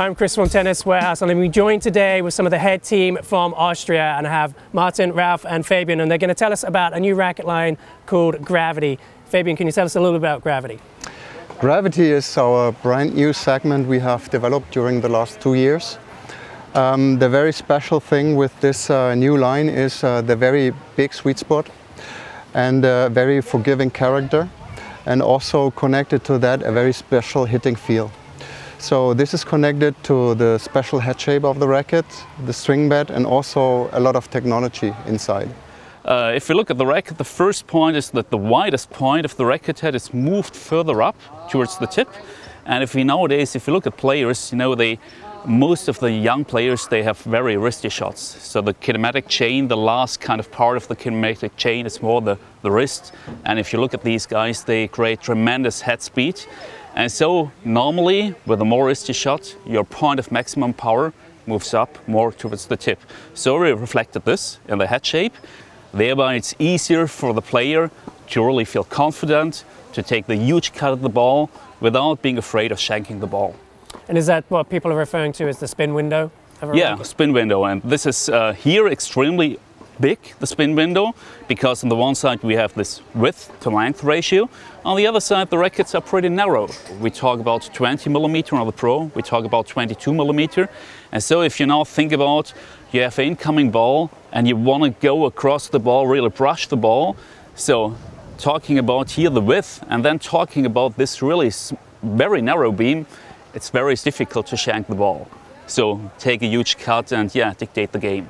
I'm Chris from Tennis Warehouse and I'm joined today with some of the head team from Austria and I have Martin, Ralph and Fabian and they're going to tell us about a new racket line called Gravity. Fabian, can you tell us a little about Gravity? Gravity is our brand new segment we have developed during the last two years. Um, the very special thing with this uh, new line is uh, the very big sweet spot and a very forgiving character and also connected to that a very special hitting feel. So this is connected to the special head shape of the racket, the string bed and also a lot of technology inside. Uh, if we look at the racket, the first point is that the widest point of the racket head is moved further up towards the tip. And if we nowadays, if you look at players, you know, they most of the young players, they have very wristy shots. So the kinematic chain, the last kind of part of the kinematic chain is more the, the wrist. And if you look at these guys, they create tremendous head speed. And so normally with a more wristy shot, your point of maximum power moves up more towards the tip. So we reflected this in the head shape. Thereby it's easier for the player to really feel confident to take the huge cut of the ball without being afraid of shanking the ball. And is that what people are referring to as the spin window? yeah, spin window. And this is uh, here extremely big, the spin window, because on the one side we have this width to length ratio. On the other side, the rackets are pretty narrow. We talk about 20 millimeter on the Pro, we talk about 22 millimeter. And so if you now think about you have an incoming ball and you want to go across the ball, really brush the ball. So talking about here the width and then talking about this really very narrow beam, it's very difficult to shank the ball. So take a huge cut and yeah, dictate the game.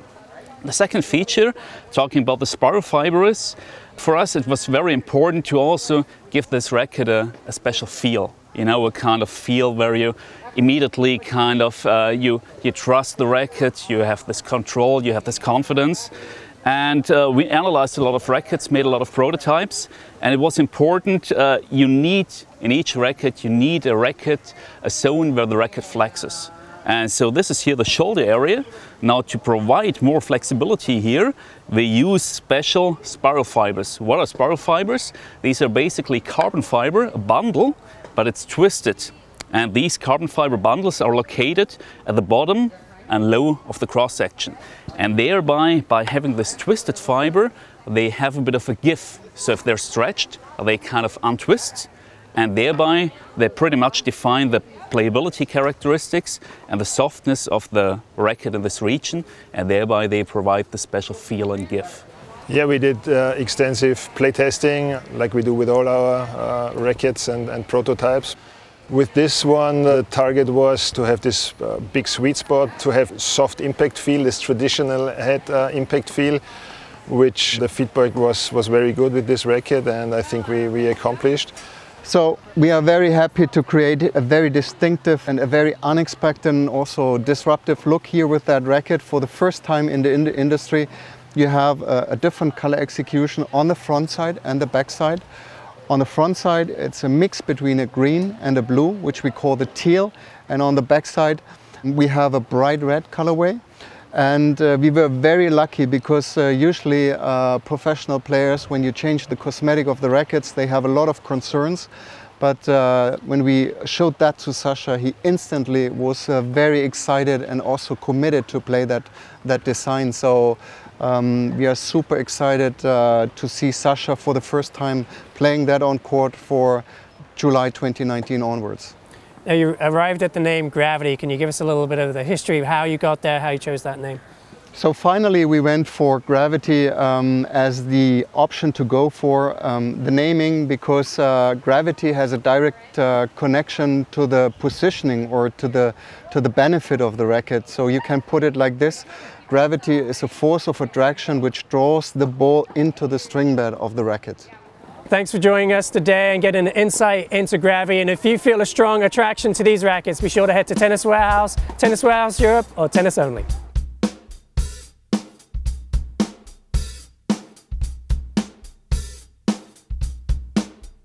The second feature, talking about the spiral fibers, for us it was very important to also give this racket a, a special feel. You know, a kind of feel where you immediately kind of, uh, you, you trust the racket, you have this control, you have this confidence. And uh, we analyzed a lot of rackets, made a lot of prototypes, and it was important, uh, you need, in each racket, you need a racket, a zone where the racket flexes. And so this is here the shoulder area. Now to provide more flexibility here, we use special spiral fibers. What are spiral fibers? These are basically carbon fiber, a bundle, but it's twisted. And these carbon fiber bundles are located at the bottom and low of the cross section. And thereby, by having this twisted fiber, they have a bit of a give. So if they're stretched, they kind of untwist and thereby they pretty much define the playability characteristics and the softness of the racket in this region and thereby they provide the special feel and give. Yeah, we did uh, extensive play testing like we do with all our uh, rackets and, and, prototypes. With this one, the target was to have this uh, big sweet spot, to have soft impact feel, this traditional head uh, impact feel, which the feedback was, was very good with this racket and I think we, we accomplished. So we are very happy to create a very distinctive and a very unexpected and also disruptive look here with that racket. For the first time in the, in the industry, you have a, a, different color execution on the front side and the back side. On the front side, it's a mix between a green and a blue, which we call the teal. And on the back side, we have a bright red colorway. And uh, we were very lucky because uh, usually uh, professional players, when you change the cosmetic of the rackets, they have a lot of concerns. But uh, when we showed that to Sascha, he instantly was uh, very excited and also committed to play that, that design. So um, we are super excited uh, to see Sascha for the first time playing that on court for July 2019 onwards. Now you arrived at the name Gravity. Can you give us a little bit of the history of how you got there, how you chose that name? So finally we went for Gravity um, as the option to go for um, the naming because uh, Gravity has a direct uh, connection to the positioning or to the, to the benefit of the racket. So you can put it like this. Gravity is a force of attraction which draws the ball into the string bed of the racket. Thanks for joining us today and getting an insight into gravity. And if you feel a strong attraction to these rackets, be sure to head to Tennis Warehouse, Tennis Warehouse Europe, or Tennis Only.